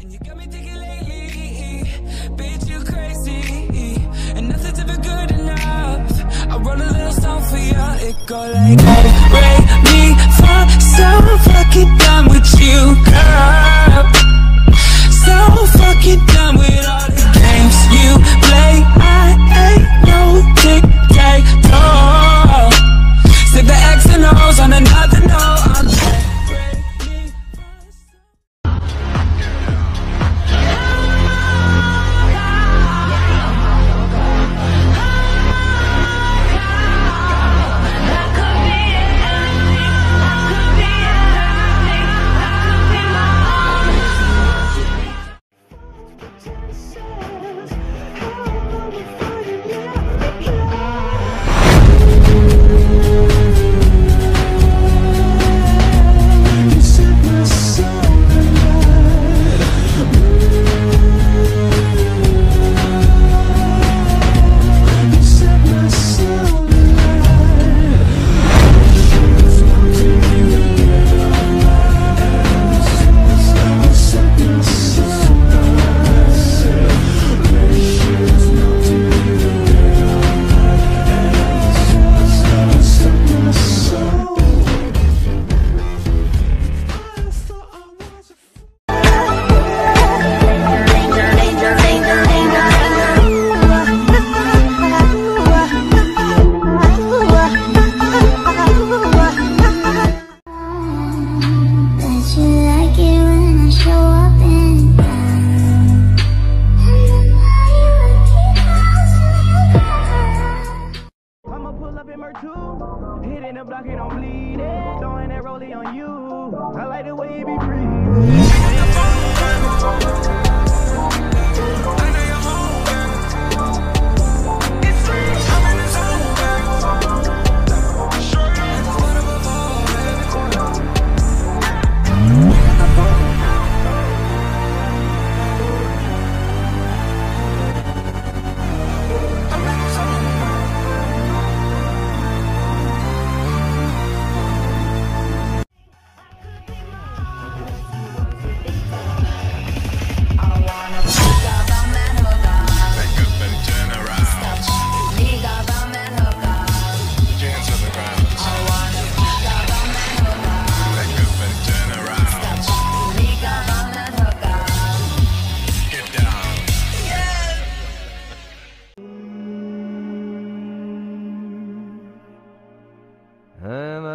And you got me thinking lately, bitch, you crazy. And nothing's ever good enough. I a little song for you. It go like, Ray, me, so fucking done with you, girl. So fucking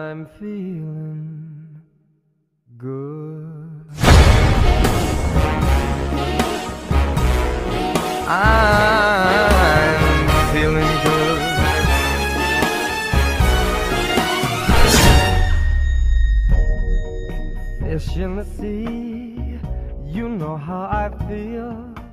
I'm feeling good. I'm feeling good. Fish in the sea, you know how I feel.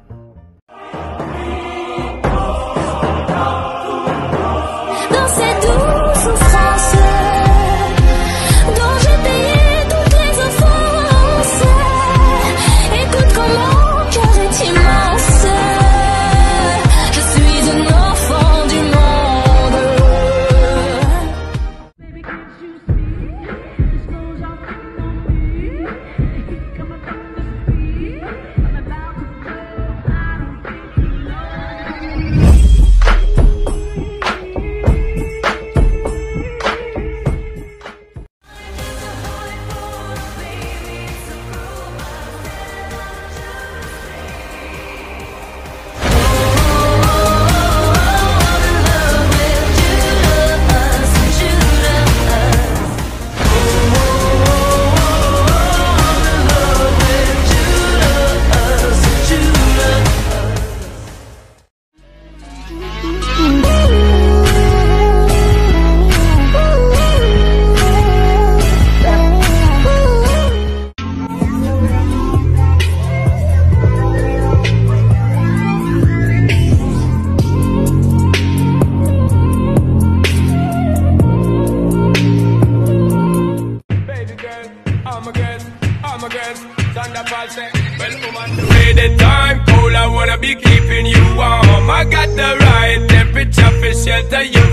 Way the time cold, I wanna be keeping you warm. I got the right temperature for shelter you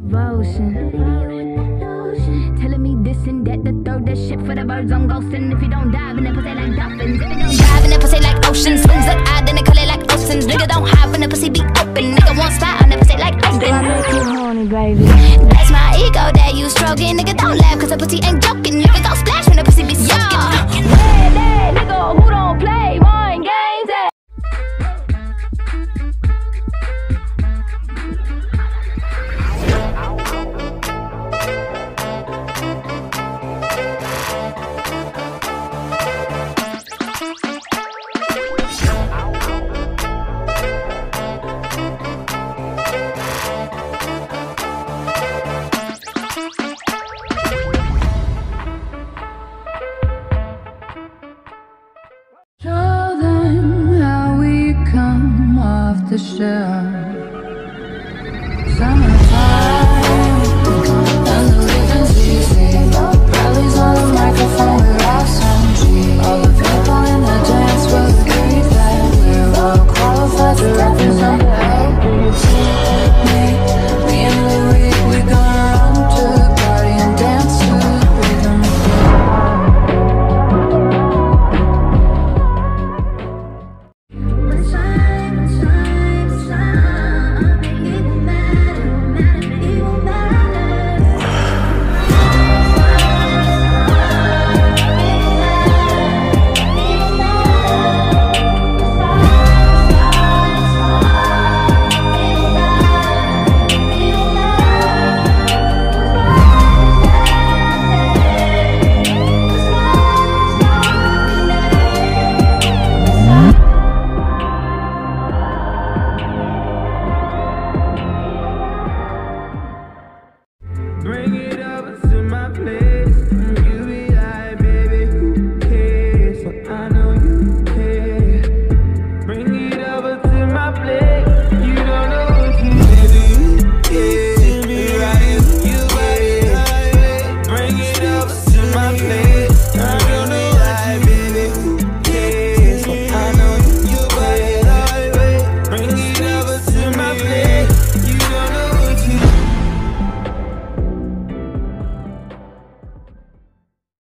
Devotion. Telling me this and that to throw that shit for the birds on ghosting. If you don't dive in that pussy like dolphins, if you don't dive in that pussy like oceans, swings odd, then they call it like oceans. Nigga don't hide when the pussy be open. Nigga won't spot on that pussy like I open. make you horny, baby. That's my ego that you stroking. Nigga don't laugh cause the pussy ain't joking. How we